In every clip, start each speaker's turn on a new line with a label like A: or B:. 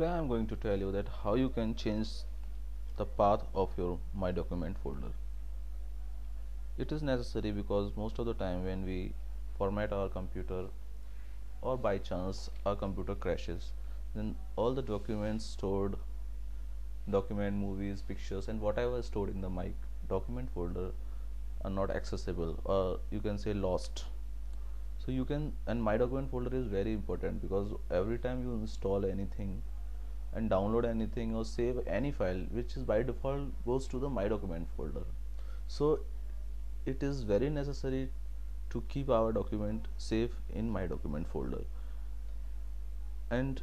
A: Today I am going to tell you that how you can change the path of your my document folder. It is necessary because most of the time when we format our computer or by chance our computer crashes then all the documents stored document movies pictures and whatever stored in the my document folder are not accessible or you can say lost so you can and my document folder is very important because every time you install anything and download anything or save any file which is by default goes to the my document folder. So it is very necessary to keep our document safe in my document folder. And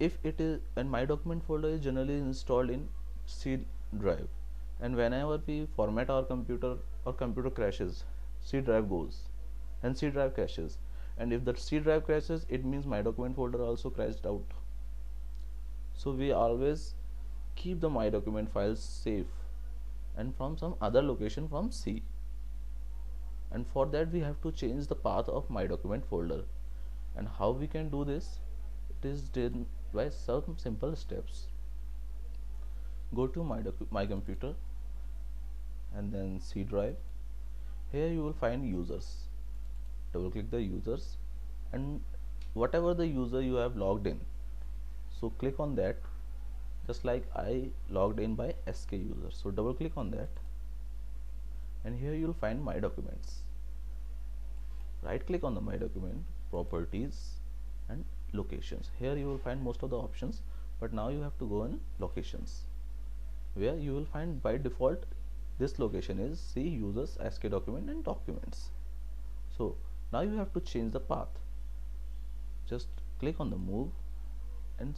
A: if it is and my document folder is generally installed in C drive. And whenever we format our computer or computer crashes C drive goes and C drive crashes. And if the C drive crashes it means my document folder also crashed out so we always keep the my document files safe and from some other location from C. And for that we have to change the path of my document folder. And how we can do this? It is done by some simple steps. Go to my, my computer and then C drive. Here you will find users. Double click the users and whatever the user you have logged in so click on that just like I logged in by SK user. So double click on that and here you'll find my documents. Right click on the my document properties and locations. Here you will find most of the options but now you have to go in locations where you will find by default this location is C users SK document and documents. So now you have to change the path. Just click on the move and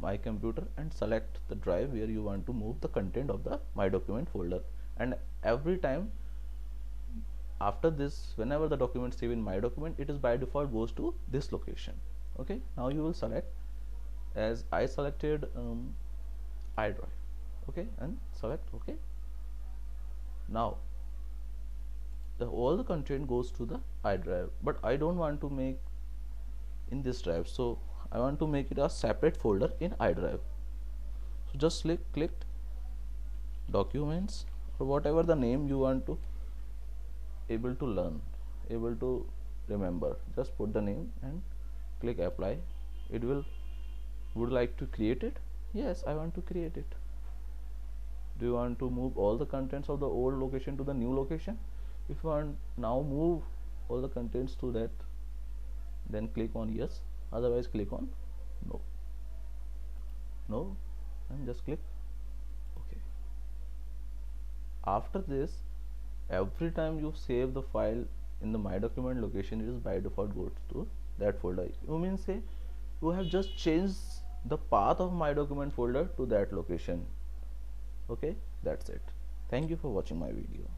A: my computer and select the drive where you want to move the content of the my document folder. And every time after this whenever the document save in my document it is by default goes to this location. Okay? Now you will select as I selected um, iDrive. Okay? And select okay now the all the content goes to the iDrive but I don't want to make in this drive. So I want to make it a separate folder in iDrive. So just click click documents or whatever the name you want to able to learn able to remember. Just put the name and click apply. It will would like to create it? Yes I want to create it. Do you want to move all the contents of the old location to the new location? If you want now move all the contents to that then click on yes otherwise click on no. No and just click ok. After this every time you save the file in the my document location it is by default goes to that folder. You mean say you have just changed the path of my document folder to that location. Okay that's it. Thank you for watching my video